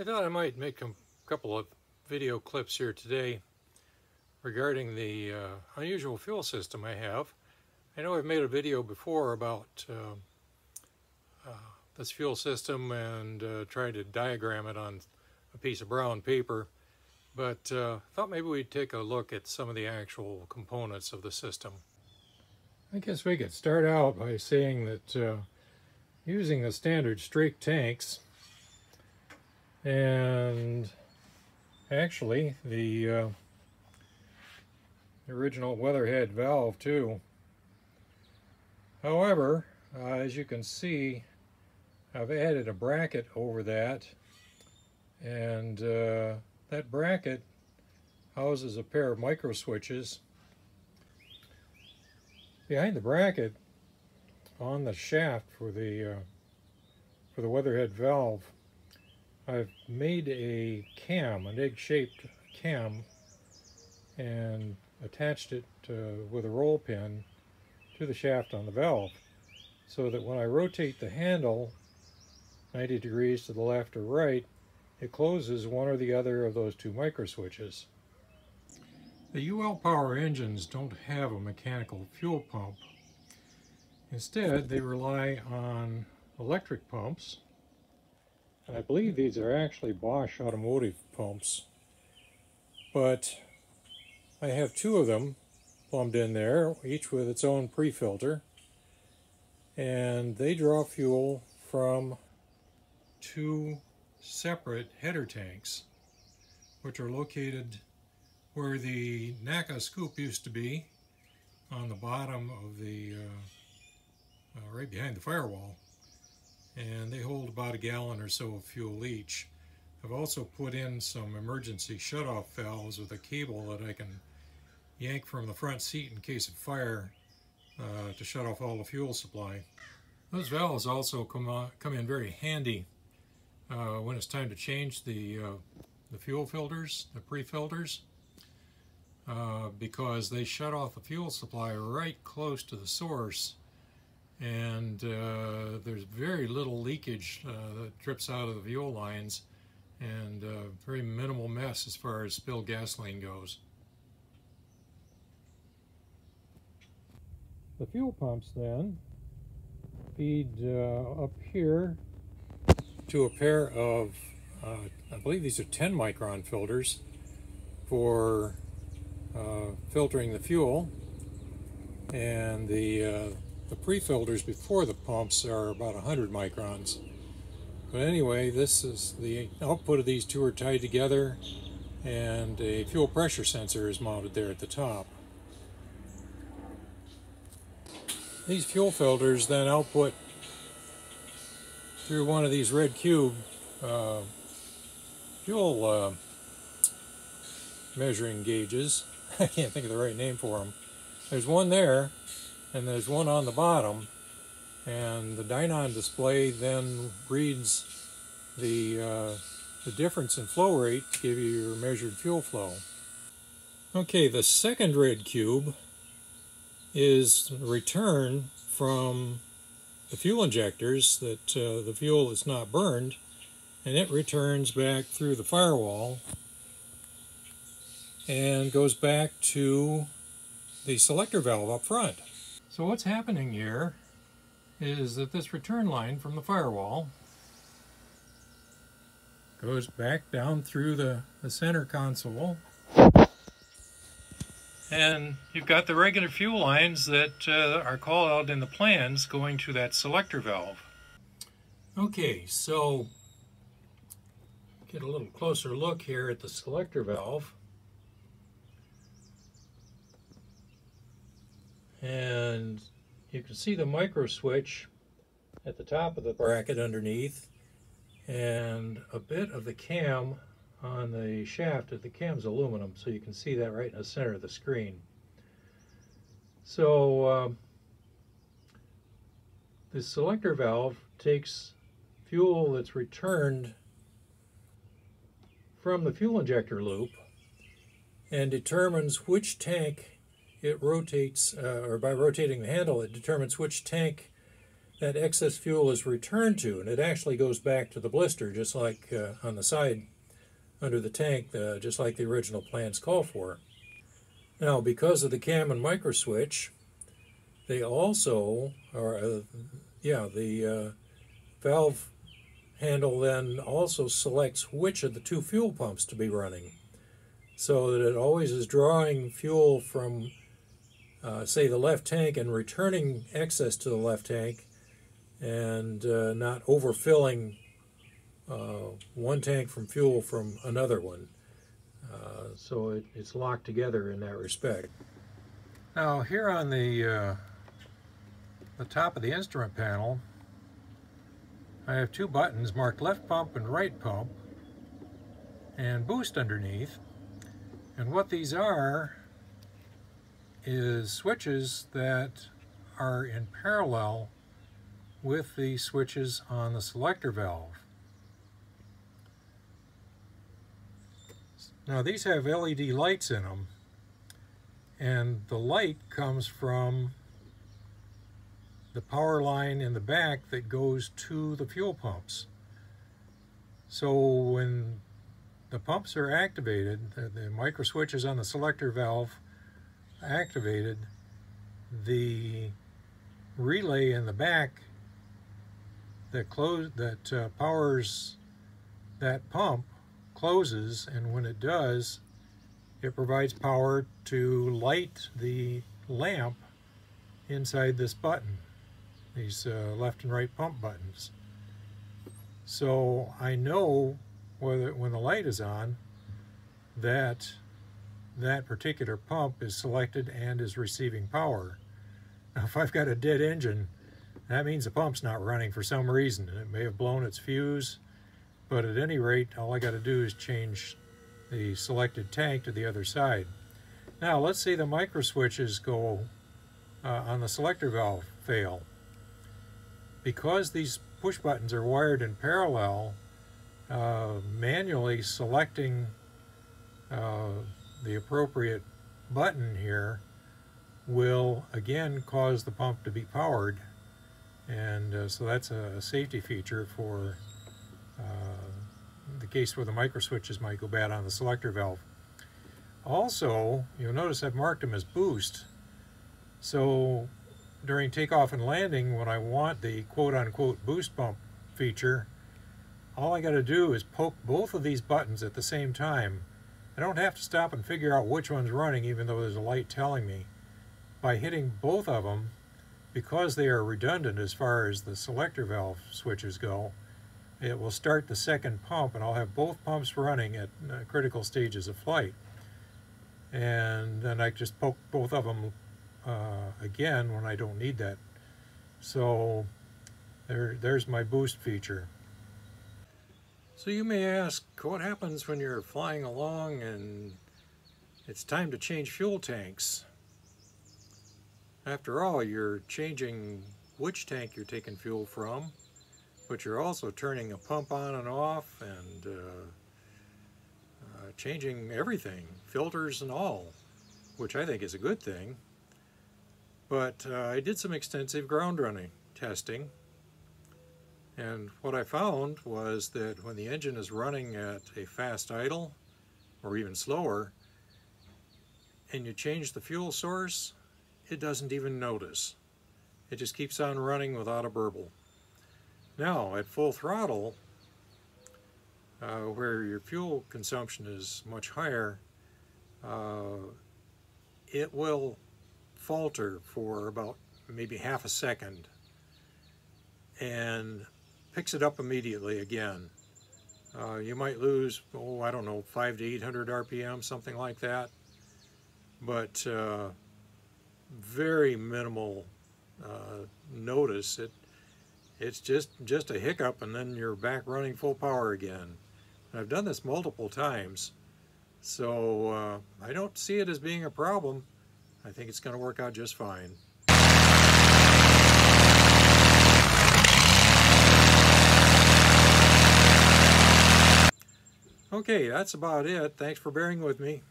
I thought I might make a couple of video clips here today regarding the uh, unusual fuel system I have. I know I've made a video before about uh, uh, this fuel system and uh, tried to diagram it on a piece of brown paper, but uh, thought maybe we'd take a look at some of the actual components of the system. I guess we could start out by saying that uh, using the standard strake tanks and actually the uh, original weatherhead valve too. However, uh, as you can see, I've added a bracket over that and uh, that bracket houses a pair of micro switches. Behind the bracket on the shaft for the uh, for the weatherhead valve I've made a cam, an egg-shaped cam, and attached it uh, with a roll pin to the shaft on the valve so that when I rotate the handle 90 degrees to the left or right, it closes one or the other of those two micro switches. The UL Power engines don't have a mechanical fuel pump. Instead, they rely on electric pumps and I believe these are actually Bosch automotive pumps. But I have two of them plumbed in there, each with its own pre-filter. And they draw fuel from two separate header tanks, which are located where the NACA scoop used to be on the bottom of the, uh, uh, right behind the firewall and they hold about a gallon or so of fuel each. I've also put in some emergency shutoff valves with a cable that I can yank from the front seat in case of fire uh, to shut off all the fuel supply. Those valves also come, on, come in very handy uh, when it's time to change the, uh, the fuel filters, the pre-filters, uh, because they shut off the fuel supply right close to the source and uh, there's very little leakage uh, that drips out of the fuel lines and uh, very minimal mess as far as spilled gasoline goes. The fuel pumps then feed uh, up here to a pair of, uh, I believe these are 10 micron filters for uh, filtering the fuel and the the pre-filters before the pumps are about 100 microns. But anyway, this is the output of these two are tied together and a fuel pressure sensor is mounted there at the top. These fuel filters then output through one of these red cube uh, fuel uh, measuring gauges. I can't think of the right name for them. There's one there and there's one on the bottom and the Dynon display then reads the, uh, the difference in flow rate to give you your measured fuel flow. Okay, the second red cube is return from the fuel injectors that uh, the fuel is not burned and it returns back through the firewall and goes back to the selector valve up front. So what's happening here is that this return line from the firewall goes back down through the, the center console and you've got the regular fuel lines that uh, are called out in the plans going to that selector valve. Okay, so get a little closer look here at the selector valve. And you can see the micro switch at the top of the bracket underneath and a bit of the cam on the shaft of the cam's aluminum. So you can see that right in the center of the screen. So uh, the selector valve takes fuel that's returned from the fuel injector loop and determines which tank it rotates, uh, or by rotating the handle, it determines which tank that excess fuel is returned to, and it actually goes back to the blister, just like uh, on the side under the tank, uh, just like the original plans call for. Now, because of the cam and micro switch, they also are, uh, yeah, the uh, valve handle then also selects which of the two fuel pumps to be running so that it always is drawing fuel from, uh, say, the left tank and returning excess to the left tank and uh, not overfilling uh, one tank from fuel from another one. Uh, so it, it's locked together in that respect. Now here on the, uh, the top of the instrument panel, I have two buttons marked left pump and right pump and boost underneath. And what these are is switches that are in parallel with the switches on the selector valve. Now these have LED lights in them and the light comes from the power line in the back that goes to the fuel pumps. So when the pumps are activated, the, the micro switches on the selector valve activated, the relay in the back that close that uh, powers that pump closes and when it does it provides power to light the lamp inside this button these uh, left and right pump buttons. So I know whether when the light is on that that particular pump is selected and is receiving power now if I've got a dead engine that means the pump's not running for some reason. It may have blown its fuse, but at any rate, all I got to do is change the selected tank to the other side. Now, let's say the micro switches go uh, on the selector valve fail. Because these push buttons are wired in parallel, uh, manually selecting uh, the appropriate button here will again cause the pump to be powered and uh, so that's a safety feature for uh, the case where the micro switches might go bad on the selector valve. Also, you'll notice I've marked them as boost. So during takeoff and landing, when I want the quote-unquote boost pump feature, all I got to do is poke both of these buttons at the same time. I don't have to stop and figure out which one's running, even though there's a light telling me. By hitting both of them, because they are redundant as far as the selector valve switches go, it will start the second pump and I'll have both pumps running at uh, critical stages of flight. And then I just poke both of them uh, again when I don't need that. So there, there's my boost feature. So you may ask, what happens when you're flying along and it's time to change fuel tanks? After all, you're changing which tank you're taking fuel from, but you're also turning a pump on and off and uh, uh, changing everything, filters and all, which I think is a good thing. But uh, I did some extensive ground running testing, and what I found was that when the engine is running at a fast idle, or even slower, and you change the fuel source, it doesn't even notice. It just keeps on running without a burble. Now, at full throttle, uh, where your fuel consumption is much higher, uh, it will falter for about maybe half a second and picks it up immediately again. Uh, you might lose, oh, I don't know, 5 to 800 RPM, something like that. But uh, very minimal uh, notice. It it's just just a hiccup, and then you're back running full power again. I've done this multiple times, so uh, I don't see it as being a problem. I think it's going to work out just fine. Okay, that's about it. Thanks for bearing with me.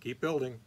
Keep building.